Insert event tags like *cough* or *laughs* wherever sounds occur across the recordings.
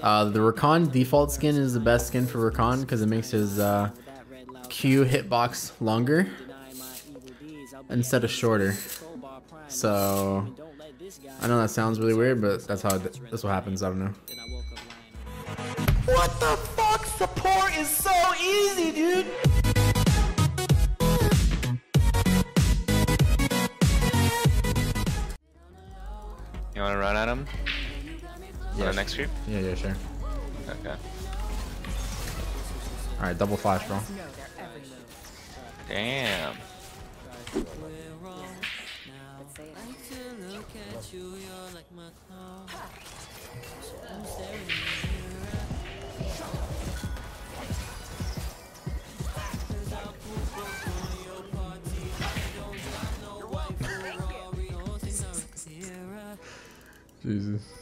Uh, the Rakan default skin is the best skin for Rakan because it makes his uh, Q hitbox longer instead of shorter. So I know that sounds really weird, but that's how it, that's what happens. I don't know. What the fuck? Support is so easy, dude. You wanna run at him? Yeah. On the next creep? Yeah, yeah, sure. Okay. All right, double flash, bro. Damn. Jesus.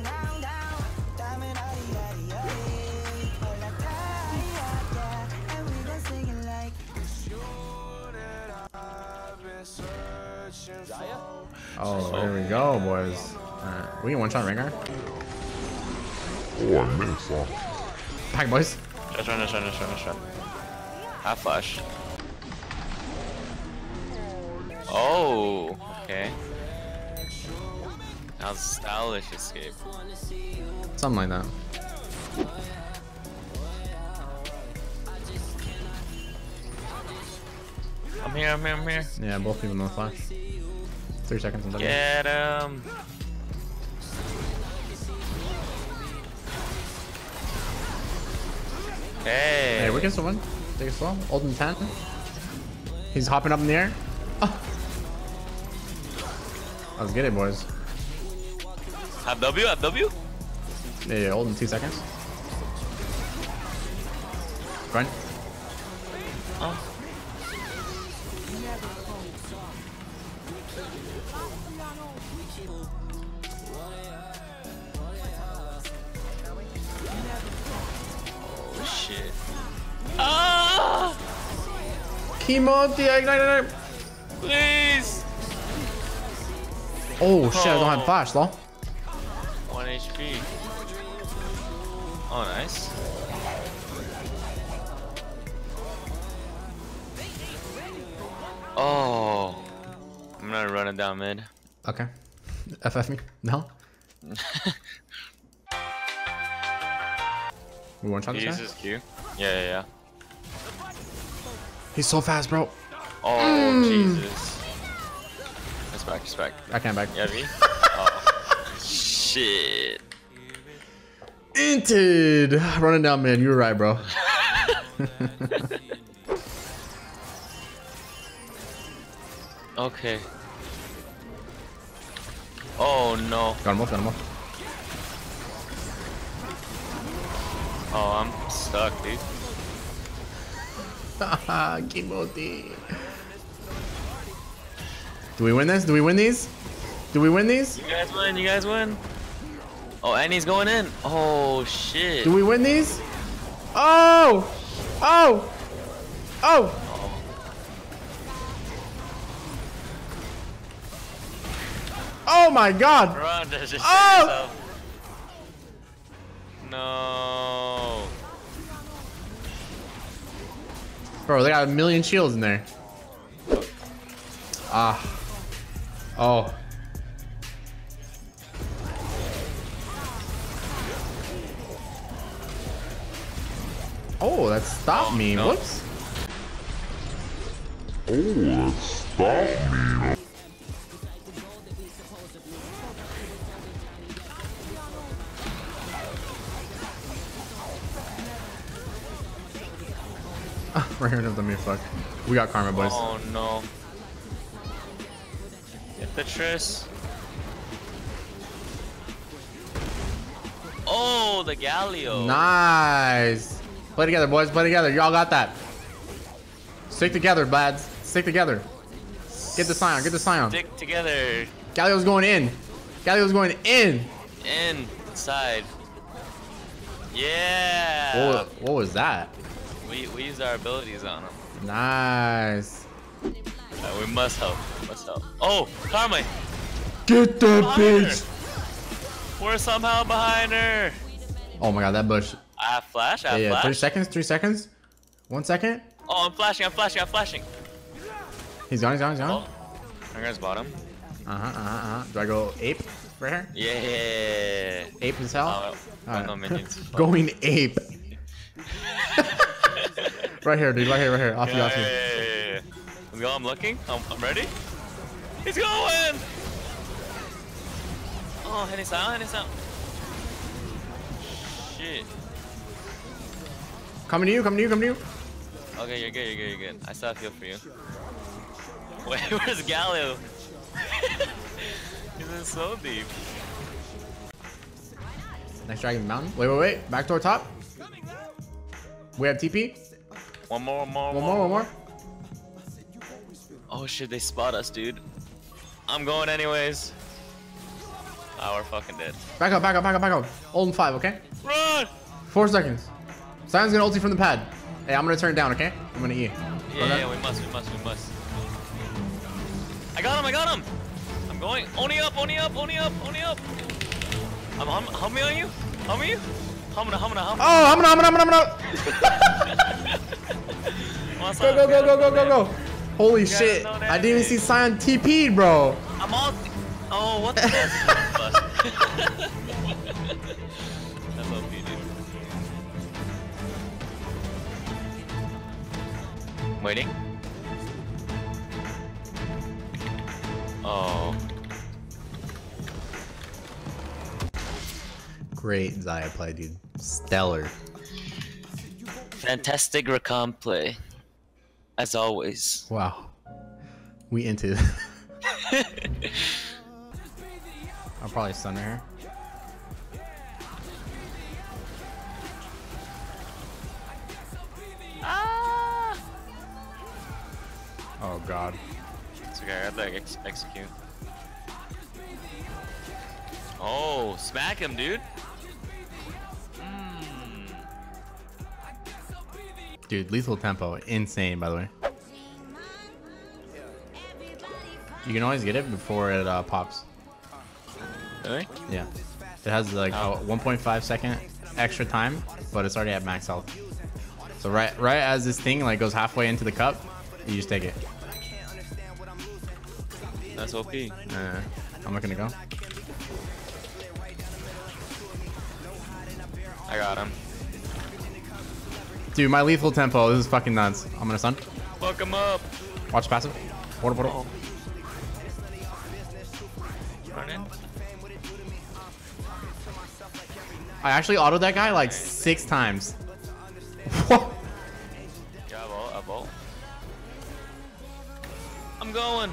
oh, here we go, boys. Alright, we can one shot Rengar. Oh, I missed. huh? Pack, boys. Just run, just run, just run, just run. Half flash. Oh, okay. That was a stylish escape. Something like that. I'm here, I'm here, I'm here. Yeah, both people know the flash. Three seconds and Get him. Hey. Hey, we can still win. Take it slow. Old in 10. He's hopping up in the air. Oh. Let's get it, boys. Have W, have W. Yeah, yeah, hold in two seconds. Run. Oh. Oh shit. Ah! Chemo deigniter. Please! Oh shit, I don't have flash, though. 1 HP. Oh, nice. Oh. I'm gonna run it down mid. Okay. FF me. No. *laughs* we one shot He this guy? uses Q. Yeah, yeah, yeah. He's so fast, bro. Oh, mm. Jesus. Respect, respect. I can't back. Yeah, me? *laughs* oh. Shit. Inted. Running down mid. You were right, bro. *laughs* Okay. Oh no. got him off, got him off. Oh, I'm stuck, dude. Haha, Chemo D. Do we win this? Do we win these? Do we win these? You guys win, you guys win. Oh, and he's going in. Oh, shit. Do we win these? Oh! Oh! Oh! Oh my god! Run, just just Oh! yourself. No. Bro, they got a million shields in there. Ah. Oh. Oh, that stopped Oh, me. no. Whoops. Oh, that stopped me. Fuck. We got karma, boys. Oh no. Get the Triss. Oh, the Galio. Nice. Play together, boys. Play together. Y'all got that. Stick together, lads. Stick together. Get the Sion. Get the Sion. Stick together. Galio's going in. Galio's going in. In inside. Yeah. What, what was that? We, we use our abilities on him. Nice. Uh, we must help. We must help. Oh, Carmine. Get that Behind her. We're somehow behind her. Oh my god, that bush. I have flash. I Yeah, have yeah. flash. Three seconds. Three seconds. One second. Oh, I'm flashing. I'm flashing. I'm flashing. He's gone. He's gone. He's Oh, gone. I'm gonna him. Uh huh. Uh huh. Uh huh. Do I go ape right here? Yeah. Ape as hell. Oh, no minions. *laughs* Going ape. Right here, dude. Right here. Right here. Off you. Off yeah, you. yeah, yeah, yeah. Let's go. I'm looking. I'm, I'm ready. He's going. Oh, Henny sound. Henny sound. Shit. Coming to you. Coming to you. Coming to you. Okay, you're good. You're good. You're good. I still feel for you. *laughs* Wait, where's Galio? *laughs* He's in so deep. Next dragon mountain. Wait, wait, wait. Back to our top. We have TP. One more, one more, One more. One more. Oh shit, they spot us, dude. I'm going anyways. Ah, we're fucking dead. Back up. Back up. Back up. Back up. Hold in five. Okay. Run! Four seconds. Sion's gonna ulti from the pad. Hey, I'm gonna turn it down. Okay. I'm gonna E. Yeah, yeah, we must, we must, we must. I got him, I got him! I'm going. Oni up, oni up, oni up, oni up! I'm hum, humming on you? Humming you? Humming, humming, humming. Oh, I'm gonna. I'm gonna. *laughs* I'm gonna. I'm gonna. Go, go, go, go, go, go, go. Holy shit. I didn't even see Sion TP'd, bro. I'm all. Oh, what the That's OP, dude. Waiting. Oh. Great Xayah play, dude. Stellar. Fantastic Rakan play. As always. Wow. We into. *laughs* *laughs* I'll probably stun her. Ah! Oh god. It's okay, I got to ex execute. Oh, smack him, dude. Dude, lethal tempo, insane by the way. You can always get it before it uh, pops. Really? Yeah. It has like Oh. a 1.5 second extra time, but it's already at max health. So right right as this thing like goes halfway into the cup, you just take it. That's OP. Uh, I'm not gonna go. I got him. Dude, my lethal tempo, this is fucking nuts. I'm gonna stun. Fuck him up. Watch passive. Portal, portal. Run in. I actually autoed that guy like six times. *laughs* What? Yeah, I vault, I vault. I'm going.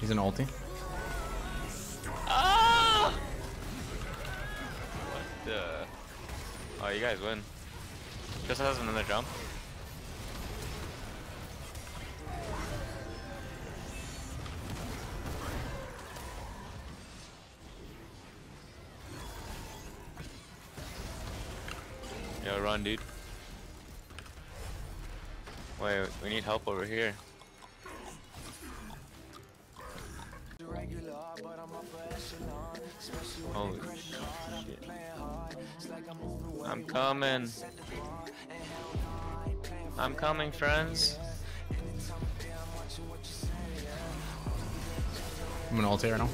He's an ulti. Ah! What the? Oh, you guys win. Just has another jump. Yo, run, dude. Wait, we need help over here. Holy shit. I'm coming. I'm coming, friends. I'm gonna ulti right now.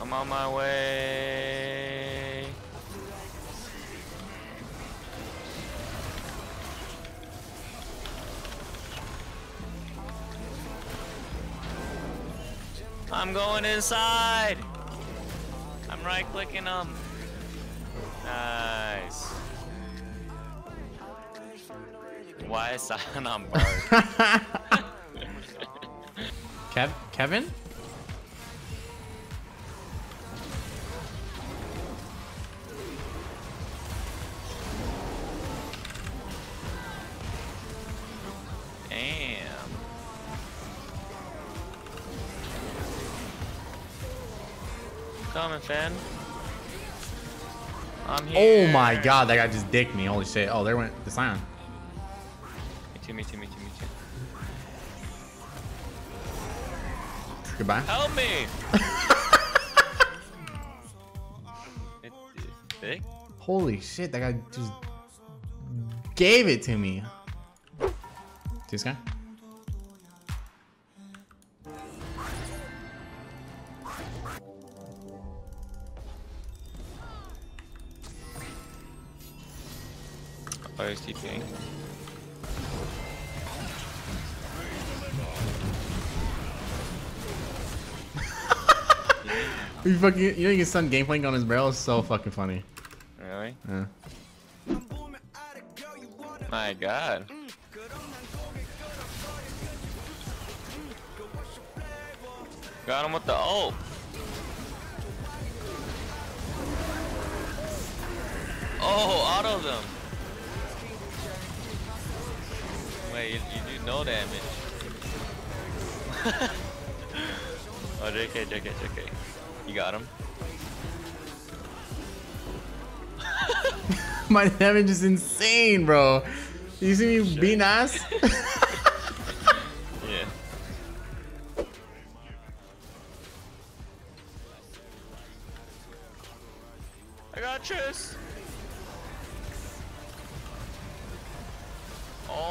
I'm on my way. I'm going inside. I'm right clicking them. Nice. Why is Sion *laughs* on? *laughs* Kev Kevin? Coming, fan. I'm here. Oh my god, that guy just dicked me. Holy shit. Oh, there went the Sion. Me too, me too, me too, me too. Goodbye. Help me! *laughs* it? Holy shit, that guy just gave it to me. This guy? He's TPing. *laughs* You fucking, you know, your son gameplaying on his barrel is so fucking funny. Really? Yeah. My god. Got him with the ult. Oh, auto them. Wait, you, you do no damage. *laughs* oh, JK, JK, JK. You got him. *laughs* My damage is insane, bro. You see me beating ass? *laughs*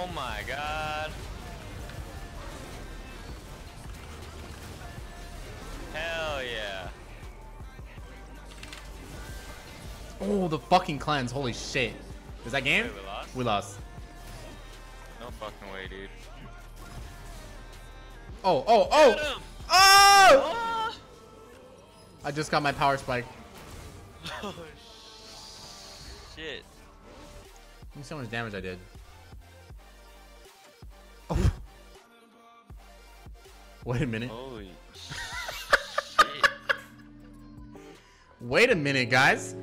Oh my god. Hell yeah. oh, the fucking cleanse. Holy shit. Is that game? Wait, we lost? We lost. No fucking way, dude. Oh, oh, oh! Oh! Ah! I just got my power spike. *laughs* Oh shit. See how much damage I did. Wait a minute. Holy *laughs* shit. Wait a minute, guys.